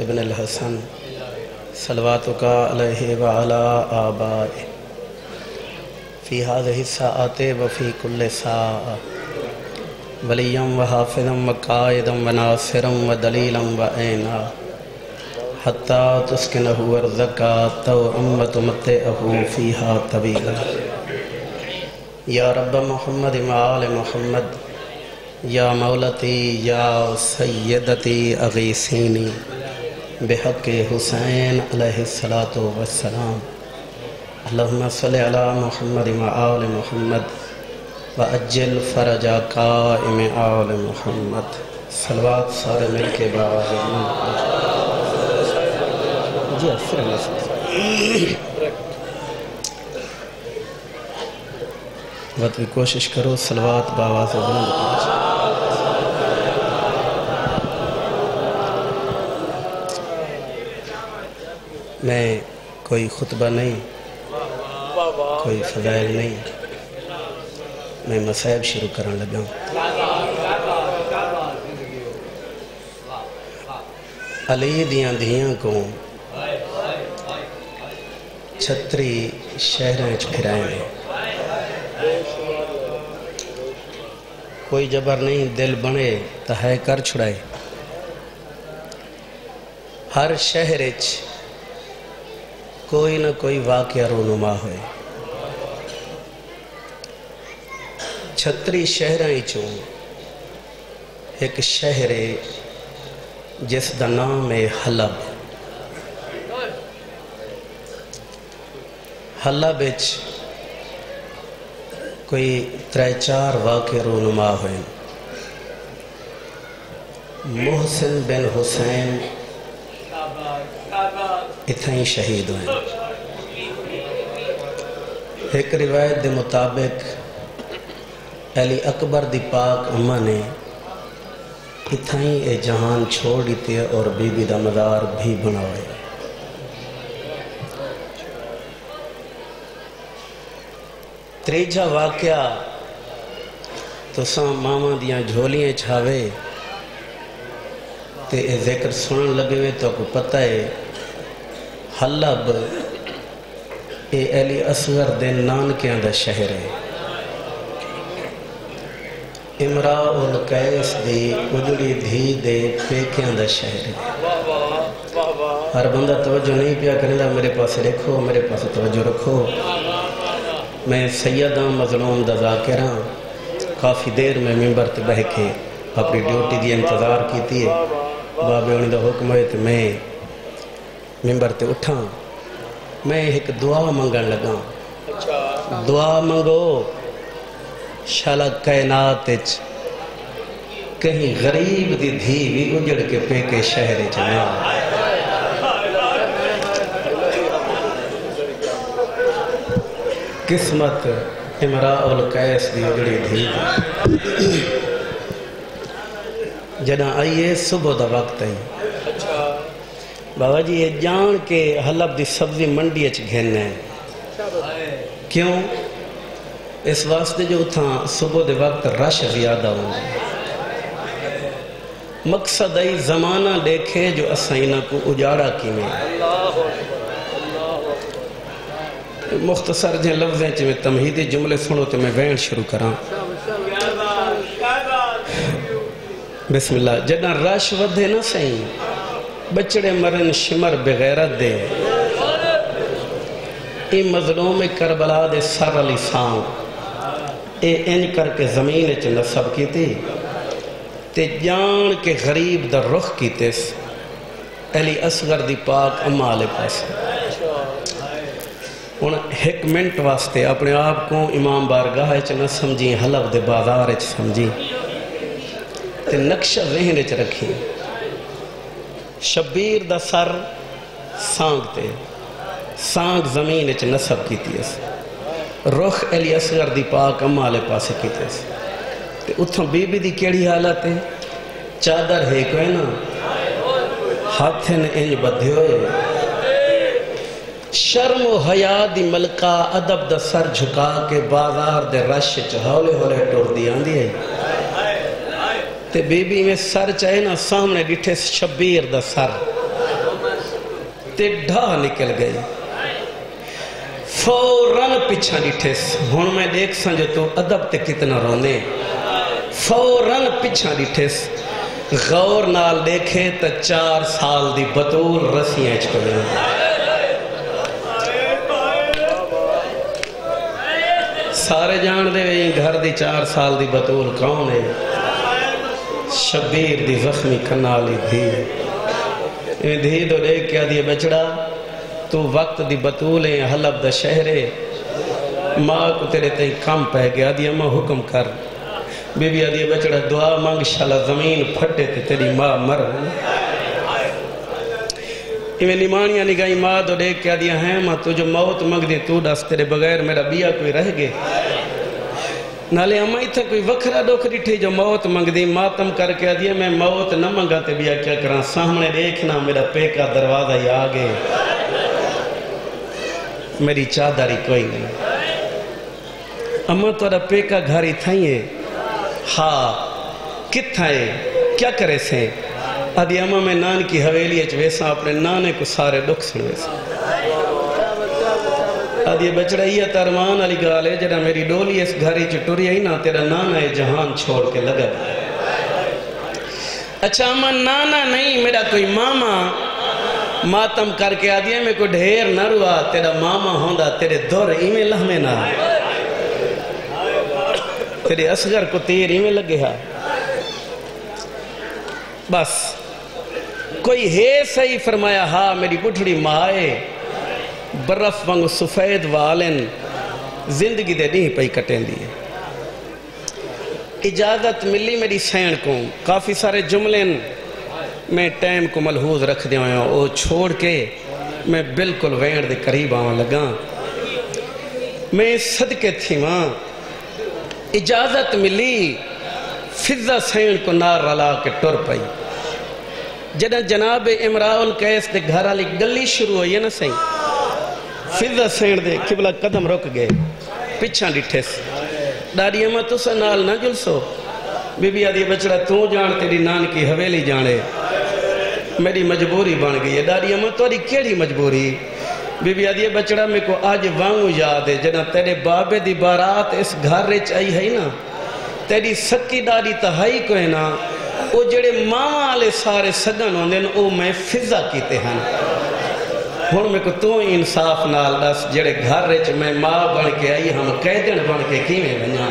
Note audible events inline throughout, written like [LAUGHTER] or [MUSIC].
इबन हसन सलवात का वाला आबाए फ़ी हाज़ आते वफ़ी कुल्ल सा वलीम व हाफिज़म व कायदम व नासिरम व दलीलम व ऐना। हत्ता तुस्किन अर्ज़का तो अम्मत मत अहू फ़ीहा तवीला या रब मोहम्मद माल मोहम्मद। या मौलती या सैदती अगीसीनी बेहक हुसैन अलैहिस्सलातु वस्सलाम। अल्लाहुम्मा सल्लि अला मोहम्मद व मोहम्मद व अज्जल फरजा काइम आल मोहम्मद। सलवात सारे मिल के बाद जी कोशिश करो सलवात बाबा से बुलंद मैं कोई खुतबा नहीं, कोई फजैल नहीं। मैं मसायब शुरू कर लगा अली दिया धियाँ को छतरी शहर फिराए कोई जबर नहीं, दिल बने तो है कर छुड़ाए। हर शहर कोई ना कोई वाक्य रोनुमा हो छतरी शहर चो, एक शहर है जिसका नाम है हलब हलब कोई त्रै चार वाक्य रोनुमा हुए। मोहसिन बिन हुसैन इतना ही शहीद हुए। एक रिवायत के मुताबिक, अली अकबर दी पाक अम्मा ने इतना ही ये जहान छोड़ दी और बीबी का मज़ार भी बनाए त्रीजा वाक्या, तुसा मावा दियाँ झोलियाँ छावे ते ज़िक्र सुन लगे तो पता है हलब ये अली असगर दे नानकियाँ का शहर है। इमरा उल कैस दी उजड़ी धी दे पेकियाँ का शहर है। हर बंदा तवज्जो नहीं पिया करेंदा, मेरे पास देखो मेरे पास तवज्जो रखो। मैं सैयद मजलूम दा जाकिर हाँ। काफ़ी देर में मिम्बर ते बह के अपनी ड्यूटी की इंतज़ार की बाबे उन्हें हुक्म है तो मैं मिम्बर ते उठा। मैं एक दुआ मंगन लगा। दुआ मंगो शाला कैनात कहीं गरीब दी धी भी उजड़ के पेके शहर च किस्मत इमरा उल कैस दी उजड़ी जॾहिं आई है सुबह का वक्त आई बाबा जी, ये जान के हलब की सब्ज़ी मंडी घेन है क्यों? इस वास्ते जो उथा सुबह के वक्त रश ज़्यादा हो मकसद आई जमाना देखे जो असा इन्हों को उजाड़ा किमें मुख्तसर जे लफ्ज़ें में तमहीदी जुमले सुनो तो मैं वहण शुरू करा। बिस्मिल्लाह जॾहिं रश वधे न सही बचड़े मरन शिमर बग़ैरत दे। ये मजलूम करबला दे सर अली सां। इंज करके ज़मीन च नसब की जान के गरीब द रुख कीते। अली असगर दी पाक अम्मा आले पासे। हूँ एक मिनट वास्ते अपने आप को इमाम बारगाह च न समझी, हलफ दे बाज़ार समझी। नक्शा जहन च रखी। शबीर दा सर सांग ते। सांग ज़मीन च नसब की रुख अली असगर दी पाक अम्मा आले पासे की उतों बीबी दी केड़ी हालत है चादर है कोई ना? हाथ इंज बधे हुए। शर्म हया दी मलका अदब द सर झुका के बाज़ार दे रश च हौले हौले टुरदी आंदी है ते बीबी में सर चाहे ना, सामने डिठे शबीर द सर। ते ढाह निकल गई फ़ौरन पिछा डिठेस हूँ मैं देख सा तू, अदब ते कितना रोने फ़ौरन पिछा डिठेस गौर नाल देखे तो चार साल दी बतूल रस्सियाँ च सारे जान दे घर दी चार साल दी बतूल कौन है? शबीर दी जख्मी कन्ना वाली धी धी तो देख क्या दिए बचड़ा? तू वक्त दी बतूल है, हलब द शहरे। माँ को तेरे तई कम पै गया दिया माँ हुक्म कर। बीबी आदि बचड़ा, दुआ मंग, शाला ज़मीन फटे ते तेरी माँ मर। इवें निमानिया निगाही माँ तो देख क्या दिया है, माँ तुझो मौत मंग दी तू दस तेरे बगैर मेरा बिया कोई रह गए। नाले अम्मा इतना कोई वखरा दुख डिठी जो मौत मंगदी, मातम करके आदि मैं मौत न मंगा ते बिया क्या करा, सामने देखना मेरा पेका दरवाज़ा ही आ गए मेरी चादारी कोई नहीं। अम्मा, तोरा पेका घर ही है? हाँ। कितना है? क्या करे से? आदि अम्मा, मैं नान की हवेली वेसा, अपने नाने को सारे दुख सुन वैसा आदि बचड़ा ये तरमान वाली गाल है, जरा मेरी डोली इस घर च टुरी आई ना, तेरा नाना है जहान छोड़ के लगा अच्छा अम्मा, नाना नहीं, मेरा कोई मामा मातम करके आदि मेरे को ढेर न रुआ, तेरा मामा होंदा, तेरे दौर इवें लहमे ना। तेरे असगर को तीर इवें लगे हा। बस, कोई है सही फरमाया, हा, मेरी बुढ़ड़ी माए बर्फ़ वांग सफ़ेद वालन ज़िंदगी दे नहीं पई कटेंदी इजाज़त मिली मेरी सैन को। काफ़ी सारे जुमले मैं टाइम को मलहूज रख दिया वो छोड़ के मैं बिल्कुल वेण के करीब आवा लगा। मैं सदके थी वहाँ इजाज़त मिली, फिजा सैन को नार रला के टुर पई। जॾहिं जनाब इमराउल कैस के घर वाली गली शुरू हुई है ना सही? फिजा सेण दे किबला कदम रुक गए पिछा डिठेस ॾाॾी अम्मा तुस नाल न जुलसो बीबी आदि बचड़ा तू जान तेरी नानकी हवेली जाने मेरी मजबूरी बन गई है ॾाॾी अम्मा तोरी केड़ी मजबूरी बीबी आदि बचड़ा मेरे को अज वांगू याद है जना तेरे बाबे दी बारात इस घर आई है ना तेरी सकी ॾाॾी तो है ही कोई ना वो जेड़े मावा सारे सगन वो मैं फिजा किते हैं हूँ मेरे को तू इंसाफ नाल दस, जेड़े घर च मैं माँ बन के आई, हम कैदन बन के किमें वजा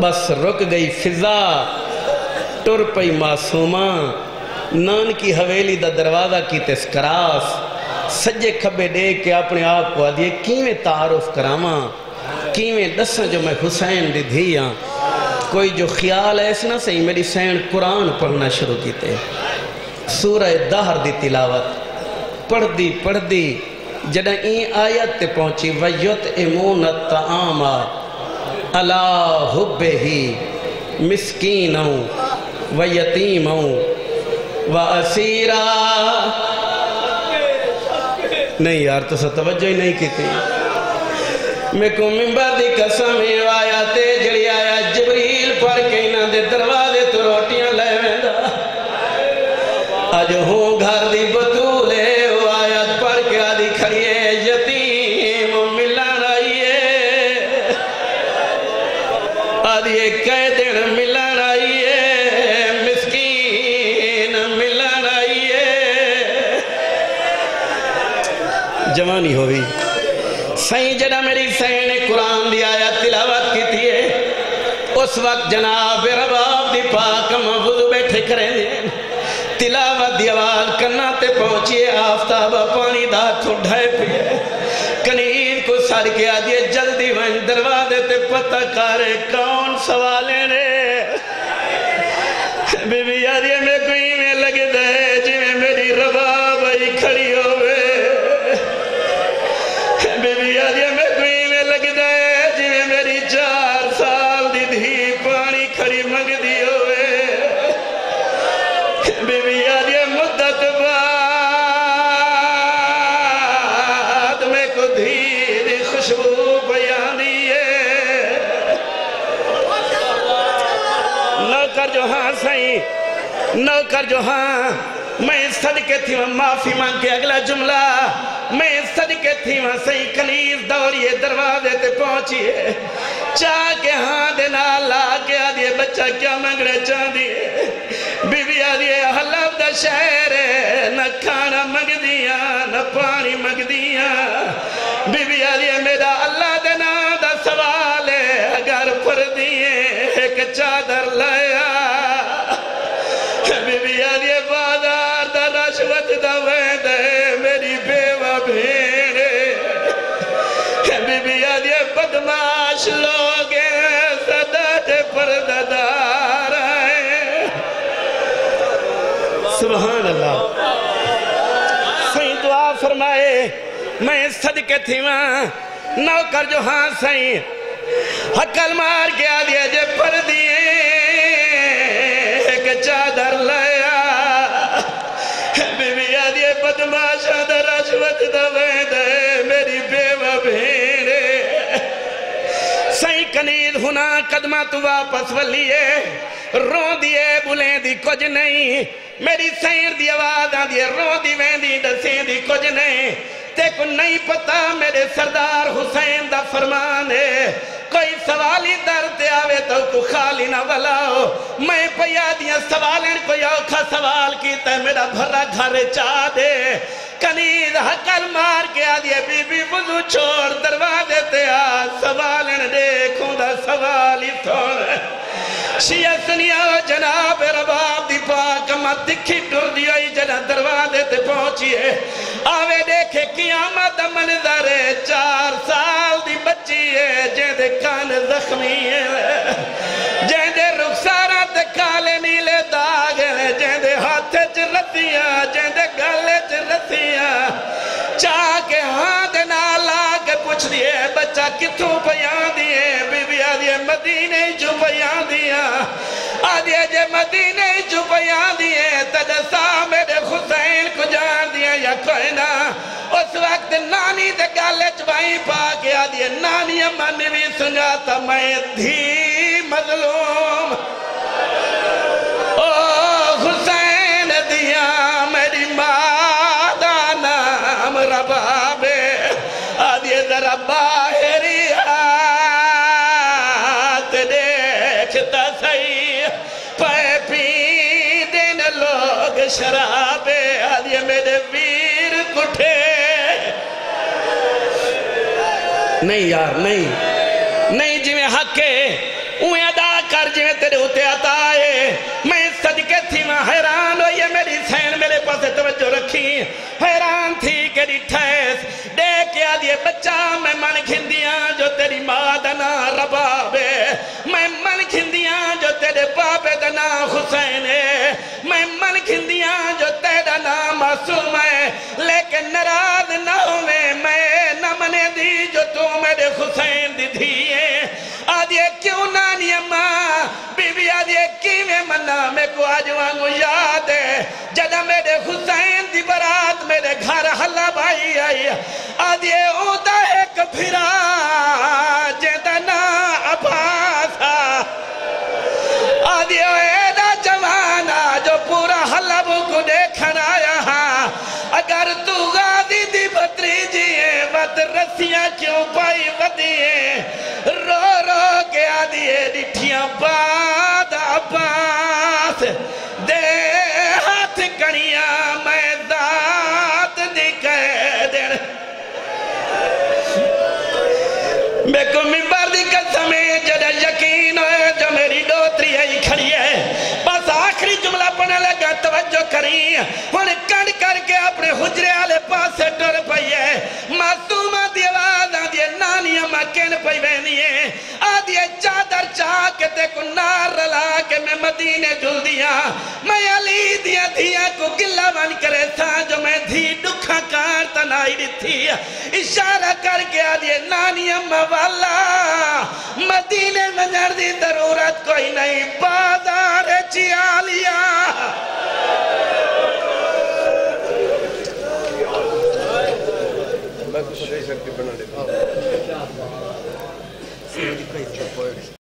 बस रुक गई फिजा, टुर पई मासूमा। नान की हवेली का दरवाज़ा की करास, सज्जे खब्बे दे के अपने आप को आदिए किमें तारुफ करावा? किमें दस जो मैं हुसैन दी धी हाँ कोई जो ख्याल ऐसा सही, मेरी सैन कुरान पढ़ना शुरू किते। सूरह दहर दी तिलावत। पढ़दी पढ़दी, जॾहिं ई आयत ते पहुँची वयुत इमून तआमा अला हुब्बे ही मिसकीन व यतीम व असीरा नहीं यार तो तवज्जो ही नहीं की मैं को मिंबर दी कसम आया ते जड़ी आया जबरील पढ़ के दे दरवाजे तो वेंदा अज हो घर दी बतूले आयत पढ़ के आदि खड़िए, यतीम मिलन आइए आदि कह दिन मिलन आइए मिसकीन मिलन आइए जवानी हो गई। सही जरा मेरी सही ने कुरान दी आयत तिलावत की थी उस वक्त जनाब रबाब दी पाक महफूज बैठे करें तिलावत आवाज़ कन्ना ते पहुंचिए, आफ्ताब पानी दा ठुढे पिए। कनीर को सर के आ दिए जल्दी वन दरवाजे ते पता करे कौन सवाले ने बीबी जो हाँ सही। नौकर जो हाँ मैं सदके थी, वहाँ माफ़ी मांग के अगला जुमला। मैं सदके थी, वहाँ सही कलीस दौड़िए, दरवाजे ते पहुंचिए। चाह के हाँ दे ना ला के आ दिए बच्चा क्या मंगना चाहती बीबी आ दिए हलब द शहर, न खाना मंगदिया, न पानी मंगदिया। बीबी आ दिए मेरा अल्लाह दे नाम दा सवाल है, अगर पर दिए एक चादर लाया सुभान अल्लाह सही दुआ फरमाए, मैं सदके थी नौकर जो हाँ सही हकल मार के आ दिया जे पर दिए एक चादर लाया। बीबी आ दिए बदमाशा दा रशवत दे मेरी बेवा सही कनीद हुना कदमा तू वापस वलिए। रो दिए, बुले दी कुछ नहीं। मेरी सैर दी आवाज़ आंदी रो दी वेंदी दसे दी कुछ नहीं। ते को नहीं पता मेरे सरदार हुसैन दा फरमान है। कोई सवाल ही दर ते आवे तो तू खाली ना वलाओ। मैं पिया दिया सवालन कोई औखा सवाल कीता, मेरा भरा घर चा दे। कनीद हकल मार के आ दिए बीबी बुझू छोड़ दरवाजे ते आ। सवालन देखूँ दा सवाल ही थोड़। शिया सुनिया, जनाब रबाब दी पाक मत दिखी टुर दी आई जना दरवाजे ते पहुंचिए। आवे देखे कियामत मंजर चार साल दी बच्ची है, जेदे कान जख्मी है। जेदे रुखसारा ते काले नीले दाग जेदे हाथ रस्सियाँ जेदे गले च रस्सियाँ चाह के हाथ नाल ला के पुछ दिए, बच्चा किथों पिया दिए? बीबी दिए मदीने चु दिया। आ दिए जे मदीने चु दिए तद सा मेरे हुसैन को जान दिया, या कोई ना। उस वक्त नानी दे गाले च बाई पा के आ दिए नानी अम्मा ने भी सुझाता मैं धी मजलूम जरा हाथ देखता सही। पै दिन लोग शराबे आदिए मेरे वीर कुठे? नहीं यार, नहीं। नहीं जिमें हक है कर जिमें तेरे उते मैं सदके थी, मैं हैरान हो मेरी सैन मेरे पास तवज्जो रखी। हैरान थी के आ दिए, बच्चा, मैं मन खिंदियाँ जो तेरी माँ का ना रबाबे। मैं मन खिंदियाँ जो तेरे बाबे का ना हुसैन है। मैं मन खिंदियाँ जो तेरा नाम मासूम है। लेकिन नाराज़ ना होवे, मैं न मने दी जो तू मेरे हुसैन दी है। आदिए क्यों नानी अम्मा बीबी आदिए किवें मना मेरे को आज वांगू याद है, जदा मेरे हुसैन दी बारात मेरे घर हल्ला भाई आई। आदिए ओदा एक फिरा अगर तू गादी दी भतरीजी है बद रस्सियाँ क्यों पाई वदिए रो रो के आदिए डिठियाँ बाद अब्बास दे मेको मिम्बर की कसम है जद यकीन है, जो मेरी डोतरी आई खड़ी है। बस आखिरी जुमला पढ़ने लगा, तवज्जो करी। हुन कण करके अपने हुजरे वाले पासे टुर पई है। मासूमा की आवाज़ आदि नानी अम्मा किन पई वेंदी है, आदि है चाह के ते को नार रला के मैं मदीने जुल दिया मैं अली दिया धिया को गिल्ला बन करे था जो मैं धी दुखा कार तनाई दिथी इशारा करके आदी है नानी अम्मा वाला मदीने वञण जी ज़रूरत कोई नहीं बाज़ार चियालिया मैं कुछ नहीं सकती बना लेता [LAUGHS] [LAUGHS]